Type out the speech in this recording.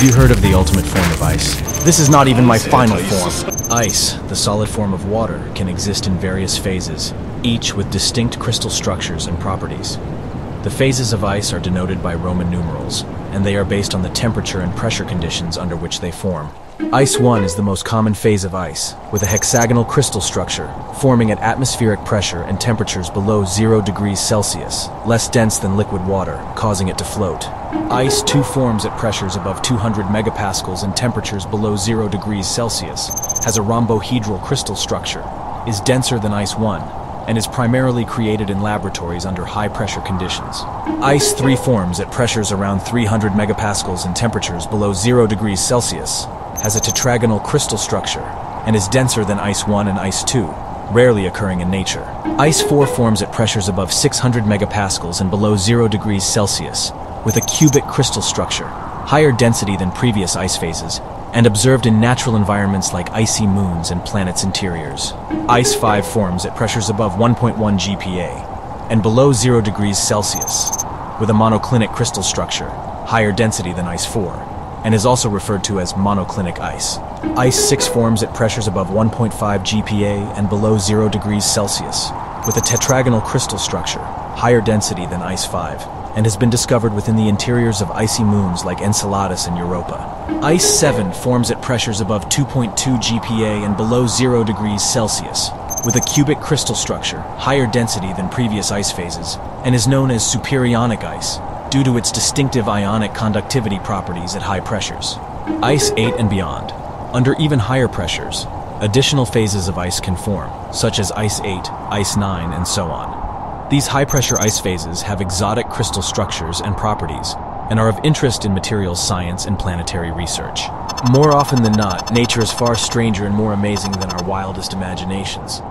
Have you heard of the ultimate form of ice? This is not even my final form. Ice, the solid form of water, can exist in various phases, each with distinct crystal structures and properties. The phases of ice are denoted by Roman numerals, and they are based on the temperature and pressure conditions under which they form. Ice 1 is the most common phase of ice, with a hexagonal crystal structure, forming at atmospheric pressure and temperatures below 0 degrees Celsius, less dense than liquid water, causing it to float. Ice 2 forms at pressures above 200 megapascals and temperatures below 0 degrees Celsius, has a rhombohedral crystal structure, is denser than Ice 1, and is primarily created in laboratories under high-pressure conditions. Ice 3 forms at pressures around 300 megapascals and temperatures below 0 degrees Celsius, has a tetragonal crystal structure, and is denser than Ice 1 and Ice 2, rarely occurring in nature. Ice 4 forms at pressures above 600 megapascals and below 0 degrees Celsius, with a cubic crystal structure, higher density than previous ice phases, and observed in natural environments like icy moons and planets' interiors. Ice 5 forms at pressures above 1.1 GPa and below 0 degrees Celsius, with a monoclinic crystal structure, higher density than Ice 4, and is also referred to as monoclinic ice. Ice 6 forms at pressures above 1.5 GPa and below 0 degrees Celsius, with a tetragonal crystal structure, higher density than Ice 5, and has been discovered within the interiors of icy moons like Enceladus and Europa. Ice 7 forms at pressures above 2.2 GPa and below 0 degrees Celsius, with a cubic crystal structure, higher density than previous ice phases, and is known as superionic ice, due to its distinctive ionic conductivity properties at high pressures. Ice 8 and beyond. Under even higher pressures, additional phases of ice can form, such as Ice 8, Ice 9, and so on. These high-pressure ice phases have exotic crystal structures and properties, and are of interest in materials science and planetary research. More often than not, nature is far stranger and more amazing than our wildest imaginations.